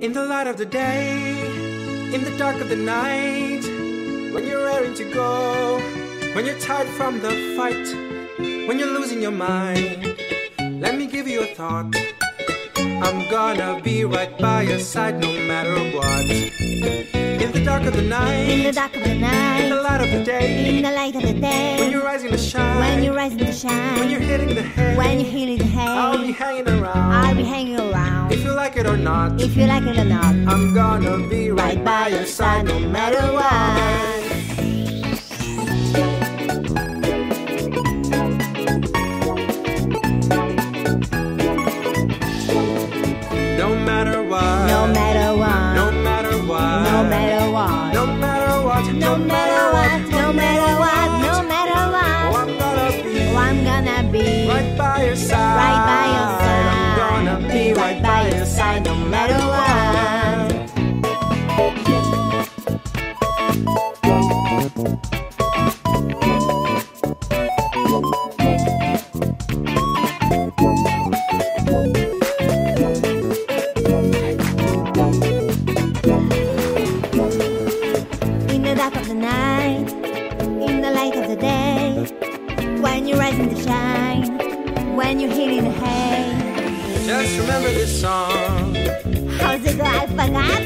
In the light of the day, in the dark of the night, when you're raring to go, when you're tired from the fight, when you're losing your mind, let me give you a thought. I'm gonna be right by your side no matter what. In the dark of the night, In the dark of the night, in the light of the day, in the light of the day, you're rising to shine, when you're rising to shine, when you're hitting the hay, when you're hitting the I'll be hanging around. I'll be hanging around. If you like it or not, If you like it or not, I'm gonna be right by your side no matter what. No matter what, no matter what, no matter what, no matter what, no matter what, no matter what, no matter what, I'm gonna be right by your side. right by your side. I'm gonna be right by your side no matter what. In the dark of the night, in the light of the day, when you're hitting the hay. Just remember this song. How's it go? I forgot.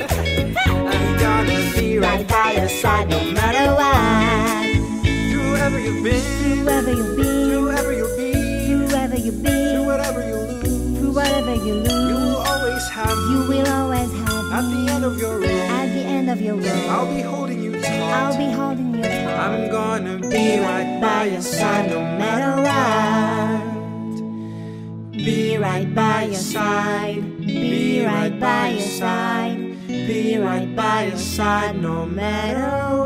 I'm gonna be right by your side no matter what, whoever you've been, whoever you've been, whoever you'll be, whoever you've through been, whatever you lose, through whatever you you will always have you will always have at the end of your road. at the end of your road. I'll be holding you tight. I'll be holding your hand. I'm gonna be right by your side no matter what. Be right by your side. Be right by your side. Be right by your side no matter what.